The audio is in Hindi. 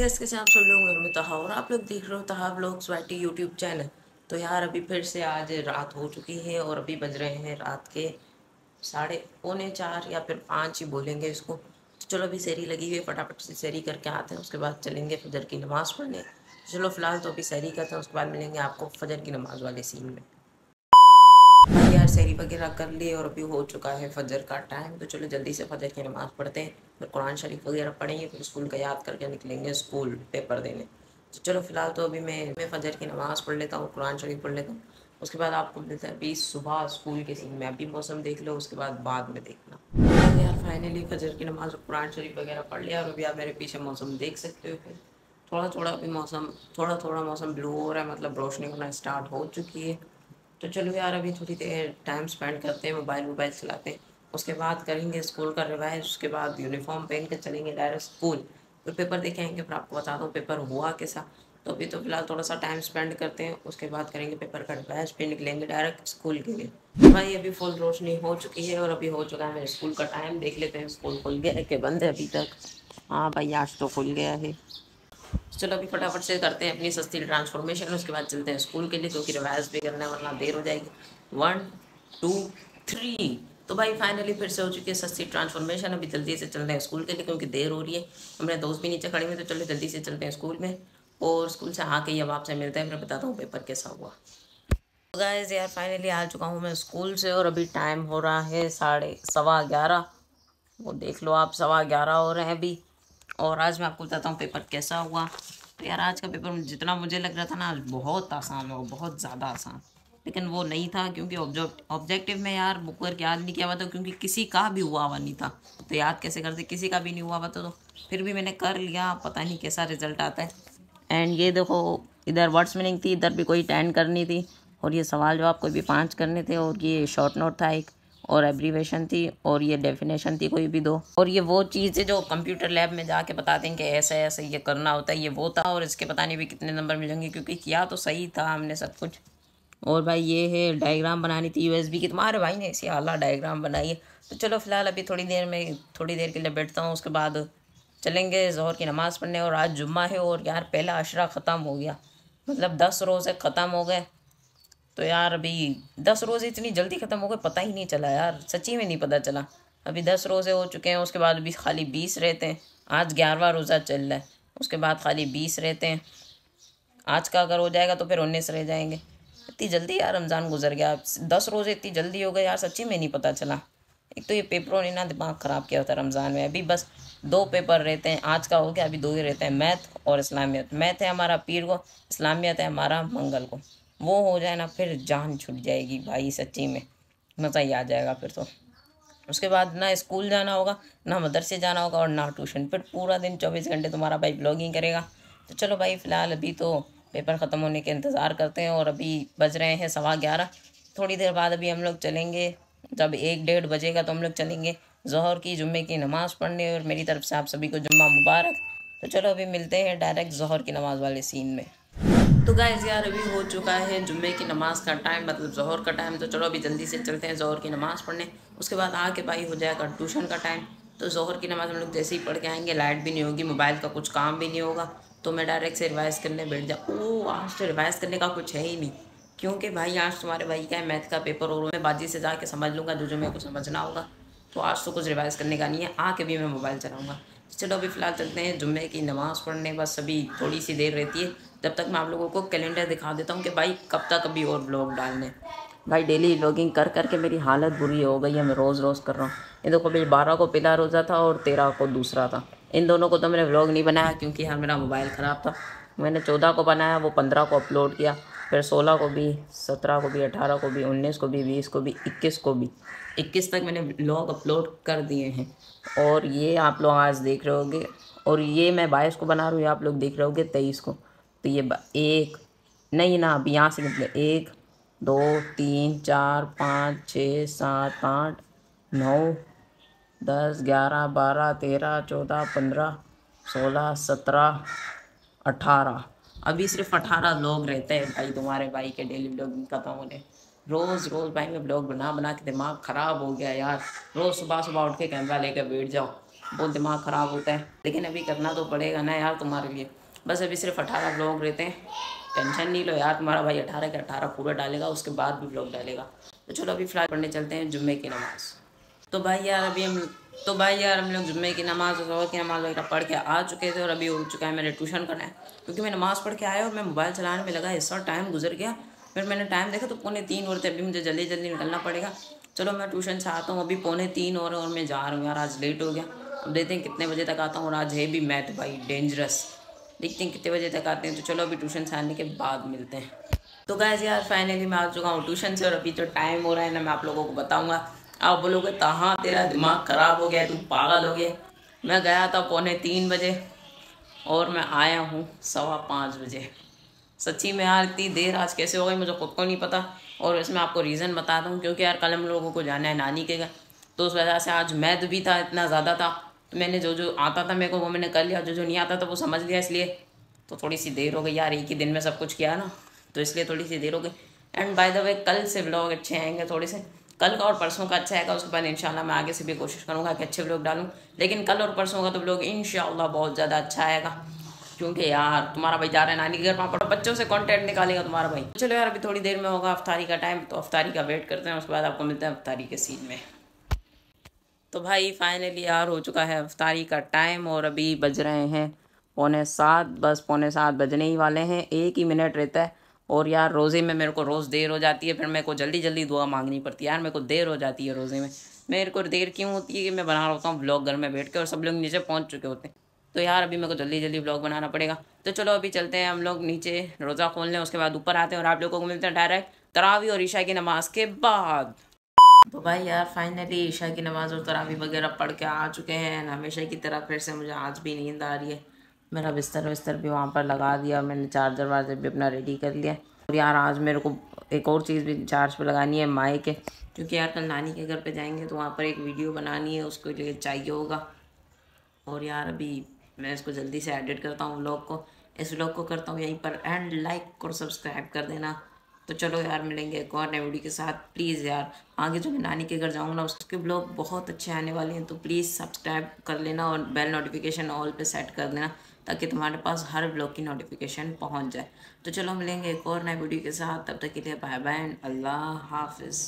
गाइस कैसे आप सब लोग? मैं तहा और आप लोग देख रहे हो तहा व्लॉग्स वाइटी यूट्यूब चैनल तो यार, अभी फिर से आज रात हो चुकी है और अभी बज रहे हैं रात के साढ़े पौने चार या फिर पाँच ही बोलेंगे इसको। तो चलो अभी सैरी लगी हुई फटाफट से सैरी करके आते हैं, उसके बाद चलेंगे फजर की नमाज़ पढ़ने। चलो फ़िलहाल तो अभी सैरी करते हैं, उसके बाद मिलेंगे आपको फजर की नमाज़ वाले सीन में। यार सैरी वगैरह कर ली और अभी हो चुका है फजर का टाइम तो चलो जल्दी से फजर की नमाज़ पढ़ते हैं। फिर कुरान शरीफ वगैरह पढ़ेंगे, फिर स्कूल का याद करके निकलेंगे, स्कूल पेपर देने। तो चलो फ़िलहाल तो अभी मैं मैं फजर की नमाज़ पढ़ लेता हूँ, कुरान शरीफ पढ़ लेता हूँ। उसके बाद आपको मिलता है अभी सुबह स्कूल के सीन में। अभी मौसम देख लो, उसके बाद बाद में देखना। तो यार फाइनली फजर की नमाज़ कुरान शरीफ वगैरह पढ़ लिया और अभी आप मेरे पीछे मौसम देख सकते हो फिर। थोड़ा थोड़ा अभी मौसम थोड़ा थोड़ा मौसम ब्लू हो रहा है मतलब रोशनी होना स्टार्ट हो चुकी है। तो चलो यार, अभी थोड़ी देर टाइम स्पेंड करते हैं मोबाइल वोबाइल चलाते हैं। उसके बाद करेंगे स्कूल का रिवाइज उसके बाद यूनिफॉर्म पहन के चलेंगे डायरेक्ट स्कूल फिर पेपर देखे आएँगे फिर आपको बता दूँ पेपर हुआ कैसा। तो अभी तो फ़िलहाल थोड़ा सा टाइम स्पेंड करते हैं, उसके बाद करेंगे पेपर का रिवाइज फिर निकलेंगे डायरेक्ट स्कूल के लिए। भाई, अभी फुल रोशनी हो चुकी है और अभी हो चुका है मेरे स्कूल का टाइम देख लेते हैं स्कूल खुल गया है कि बंद है अभी तक? हाँ भाई, आज तो खुल गया है। चलो अभी फटाफट से करते हैं अपनी सस्ती ट्रांसफॉर्मेशन उसके बाद चलते हैं स्कूल के लिए, क्योंकि रिवाइज भी करना है, वरना देर हो जाएगी। वन टू थ्री तो भाई फाइनली फिर से हो चुकी है सस्ती ट्रांसफॉर्मेशन अभी जल्दी से चल रहे हैं स्कूल के लिए, क्योंकि देर हो रही है। हमारे दोस्त भी नीचे खड़े हुए तो चलो जल्दी से चलते हैं स्कूल में। और स्कूल से आके ही अब आपसे मिलते हैं, फिर बताता हूँ पेपर कैसा हुआ। तो यार फाइनली आ चुका हूँ मैं स्कूल से, और अभी टाइम हो रहा है साढ़े सवा ग्यारह। वो देख लो आप, सवा ग्यारह हो रहे हैं अभी। और आज मैं आपको बताता हूँ पेपर कैसा हुआ। तो यार, आज का पेपर जितना मुझे लग रहा था ना, आज बहुत आसान हो बहुत ज़्यादा आसान। लेकिन वो नहीं था, क्योंकि ऑब्जेक्टिव में यार बुक वर्क याद नहीं किया हुआ था, क्योंकि किसी का भी हुआ हुआ नहीं था। तो याद कैसे करते? किसी का भी नहीं हुआ हुआ था तो फिर भी मैंने कर लिया। पता नहीं कैसा रिज़ल्ट आता है। एंड ये देखो, इधर वर्ड्स मीनिंग थी, इधर भी कोई टेन करनी थी। और ये सवाल जवाब कोई भी पाँच करने थे, और ये शॉर्ट नोट था एक। और एब्रीवेशन थी, और ये डेफिनेशन थी कोई भी दो। और ये वो चीज़ है जो कंप्यूटर लैब में जाके बताते हैं कि ऐसे ऐसे ये करना होता है, ये वो था, और इसके पता नहीं भी कितने नंबर मिलेंगे, क्योंकि किया तो सही था हमने सब कुछ। और भाई ये है डायग्राम बनानी थी यूएसबी की। तुम्हारे भाई ने ऐसी आला डायग्राम बनाई है। तो चलो फ़िलहाल अभी थोड़ी देर में, थोड़ी देर के लिए बैठता हूँ, उसके बाद चलेंगे जहर की नमाज़ पढ़ने। और आज जुम्मा है, और यार पहला अशरा ख़त्म हो गया। मतलब दस रोज़े ख़त्म हो गए। तो यार अभी दस रोज़ इतनी जल्दी ख़त्म हो गए, पता ही नहीं चला यार, सच्ची में नहीं पता चला। अभी दस रोज़े हो चुके हैं, उसके बाद अभी खाली बीस रहते हैं। आज ग्यारहवा रोज़ा चल रहा है, उसके बाद खाली बीस रहते हैं। आज का अगर हो जाएगा तो फिर उन्नीस रह जाएँगे। इतनी जल्दी यार रमज़ान गुजर गया दस रोज़े इतनी जल्दी हो गए यार, सच्ची में नहीं पता चला। एक तो ये पेपरों ने ना दिमाग ख़राब किया होता रमज़ान में, अभी बस दो पेपर रहते हैं, आज का हो गया, अभी दो ही रहते हैं, मैथ और इस्लामियत। मैथ है हमारा पीर को, इस्लामियत है हमारा मंगल को। वो हो जाए ना, फिर जान छुट जाएगी भाई सच्ची में। मज़ा ही आ जाएगा फिर तो। उसके बाद ना स्कूल जाना होगा, ना मदरसे जाना होगा और ना ट्यूशन। फिर पूरा दिन चौबीस घंटे तुम्हारा भाई ब्लॉगिंग करेगा। तो चलो भाई, फ़िलहाल अभी तो पेपर ख़त्म होने के इंतज़ार करते हैं और अभी बज रहे हैं सवा ग्यारह। थोड़ी देर बाद अभी हम लोग चलेंगे। जब एक डेढ़ बजेगा तो हम लोग चलेंगे जहर की जुम्मे की नमाज़ पढ़ने और मेरी तरफ़ से आप सभी को जुम्मा मुबारक। तो चलो अभी मिलते हैं डायरेक्ट जहर की नमाज़ वाले सीन में। तो गाइज़ यार, अभी हो चुका है जुम्मे की नमाज़ का टाइम मतलब जहर का टाइम तो चलो अभी जल्दी से चलते हैं जहर की नमाज़ पढ़ने। उसके बाद आके भाई हो जाएगा ट्यूशन का टाइम तो जहर की नमाज़ हम लोग जैसे ही पढ़ के आएँगे लाइट भी नहीं होगी मोबाइल का कुछ काम भी नहीं होगा तो मैं डायरेक्ट से रिवाइज़ करने बैठ जाऊँ ओ, आज तो रिवाइज़ करने का कुछ है ही नहीं, क्योंकि भाई आज तुम्हारे भाई का है मैथ का पेपर और मैं बाजी से जाके समझ लूँगा, जो जो मेरे को समझना होगा तो आज तो कुछ रिवाइज़ करने का नहीं है, आके भी मैं मोबाइल चलाऊँगा। चलो अभी फ़िलहाल चलते हैं जुम्मे की नमाज़ पढ़ने, बस अभी थोड़ी सी देर रहती है जब तक मैं आप लोगों को कैलेंडर दिखा देता हूँ कि भाई कब तक अभी और ब्लॉग डालने भाई डेली ब्लॉगिंग कर, करके मेरी हालत बुरी हो गई है, मैं रोज़ रोज़ कर रहा हूँ। ये देखो भाई बारह को पहला रोज़ा था और तेरह को दूसरा था। इन दोनों को तो मैंने व्लॉग नहीं बनाया क्योंकि यार मेरा मोबाइल ख़राब था। मैंने चौदह को बनाया, वो पंद्रह को अपलोड किया, फिर सोलह को भी, सत्रह को भी, अठारह को भी, उन्नीस को भी, बीस को भी, इक्कीस को भी। इक्कीस तक मैंने ब्लॉग अपलोड कर दिए हैं। और ये आप लोग आज देख रहे होगे, और ये मैं बाईस को बना रहा हूँ आप लोग देख रहे होगे तेईस को। तो ये एक। नहीं ना, अब यहाँ से निकले। एक, दो, तीन, चार, पाँच, छः, सात, आठ, नौ, दस, ग्यारह, बारह, तेरह, चौदह, पंद्रह, सोलह, सत्रह, अठारह। अभी सिर्फ़ अठारह लोग रहते हैं भाई, तुम्हारे भाई के डेली ब्लॉगिंग खत्म होने। रोज़ रोज़ भाई मैं ब्लॉग बना बना के दिमाग ख़राब हो गया यार। रोज़ सुबह सुबह उठ के कैमरा लेकर बैठ जाओ, बहुत दिमाग ख़राब होता है। लेकिन अभी करना तो पड़ेगा ना यार तुम्हारे लिए। बस अभी सिर्फ़ अठारह ब्लॉग रहते हैं। टेंशन नहीं लो यार, तुम्हारा भाई अठारह के अठारह पूरा डालेगा, उसके बाद भी ब्लॉग डालेगा। तो चलो अभी फ़िलहाल पढ़ने चलते हैं, जुम्मे की नमाज़। तो भाई यार अभी हम तो भाई यार हम लोग जुम्मे की नमाज़ और की नमाज़ वगैरह पढ़ के आ चुके थे और अभी उठ चुका है मैंने ट्यूशन करना है। क्योंकि मैं नमाज़ पढ़ के आया और मैं मोबाइल चलाने में लगा इस टाइम गुजर गया। फिर मैंने टाइम देखा तो पौने तीन और थे, अभी मुझे जल्दी जल्दी निकलना पड़ेगा। चलो मैं ट्यूशन से आता हूँ, अभी पौने तीन और और मैं जा रहा हूँ यार, आज लेट हो गया। अब देखते हैं कितने बजे तक आता हूँ और आज है भी मैथ भाई डेंजरस देखते हैं कितने बजे तक आते हैं। तो चलो अभी ट्यूशन से आने के बाद मिलते हैं। तो गैस यार फाइनली मैं आ चुका हूँ ट्यूशन से और अभी जो टाइम हो रहा है ना, मैं आप लोगों को बताऊँगा। आप बोलोगे, कहाँ तेरा दिमाग ख़राब हो गया? तुम पागल हो गए मैं गया था पौने तीन बजे और मैं आया हूँ सवा पाँच बजे। सच्ची में यार, इतनी देर आज कैसे हो गई मुझे खुद को नहीं पता। और इसमें आपको रीज़न बताता हूँ क्योंकि यार कल हम लोगों को जाना है नानी के घर। तो उस वजह से आज मैद भी था, इतना ज़्यादा था। तो मैंने जो जो आता था, मेरे को वो मैंने कर लिया, जो जो नहीं आता था वो समझ लिया, इसलिए तो थोड़ी सी देर हो गई यार, एक ही दिन में सब कुछ किया ना तो इसलिए थोड़ी सी देर हो गई। एंड बाय द वे कल से ब्लॉग अच्छे आएँगे थोड़े से। कल का और परसों का अच्छा आएगा, उसके बाद इंशाल्लाह मैं आगे से भी कोशिश करूँगा कि अच्छे ब्लॉग डालूँ। लेकिन कल और परसों का तो ब्लॉग इंशाल्लाह बहुत ज़्यादा अच्छा आएगा। क्योंकि यार, तुम्हारा भाई जा रहा है नानी के घर, वहाँ पर बच्चों से कंटेंट निकालेगा तुम्हारा भाई। चलो यार, अभी थोड़ी देर में होगा अफ्तारी का टाइम तो अफ्तारी का वेट करते हैं, उसके बाद आपको मिलते हैं अफ्तारी के सीन में। तो भाई फाइनली यार हो चुका है अफ्तारी का टाइम और अभी बज रहे हैं पौने सात, बस पौने सात बजने ही वाले हैं, एक ही मिनट रहता है। और यार रोज़े में मेरे को रोज़ देर हो जाती है, फिर मेरे को जल्दी जल्दी दुआ मांगनी पड़ती है। यार मेरे को देर हो जाती है रोज़े में। मेरे को देर क्यों होती है कि मैं बना रहा हूँ ब्लॉग घर में बैठ के, और सब लोग नीचे पहुँच चुके होते हैं। तो यार अभी मेरे को जल्दी जल्दी ब्लॉग बनाना पड़ेगा। तो चलो अभी चलते हैं हम लोग नीचे रोज़ा खोल लें उसके बाद ऊपर आते हैं, और आप लोगों को मिलते हैं डायरेक्ट तरावी और ईशा की नमाज़ के बाद। तो भाई यार फाइनली ईशा की नमाज़ और तरावी वगैरह पढ़ के आ चुके हैं हमेशा की तरह फिर से मुझे आज भी नींद आ रही है। मेरा बिस्तर विस्तर भी वहाँ पर लगा दिया, मैंने चार्जर वार्जर भी अपना रेडी कर लिया और यार, आज मेरे को एक और चीज़ भी चार्ज पर लगानी है माइक है। क्योंकि यार, कल नानी के घर पे जाएँगे तो वहाँ पर एक वीडियो बनानी है, उसके लिए चाहिए होगा। और यार, अभी मैं इसको जल्दी से एडिट करता हूँ व्लॉग को। इस व्लॉग को करता हूँ यहीं पर एंड लाइक और सब्सक्राइब कर देना। तो चलो यार, मिलेंगे एक और नए वीडियो के साथ। प्लीज़ यार, आगे जो मैं नानी के घर जाऊँगा ना, उसके ब्लॉग बहुत अच्छे आने वाले हैं तो प्लीज़ सब्सक्राइब कर लेना और बेल नोटिफिकेशन ऑल पे सेट कर देना, ताकि तुम्हारे पास हर ब्लॉग की नोटिफिकेशन पहुँच जाए। तो चलो मिलेंगे एक और नए वीडियो के साथ, तब तक के लिए बाय बाय अल्लाह हाफिज़।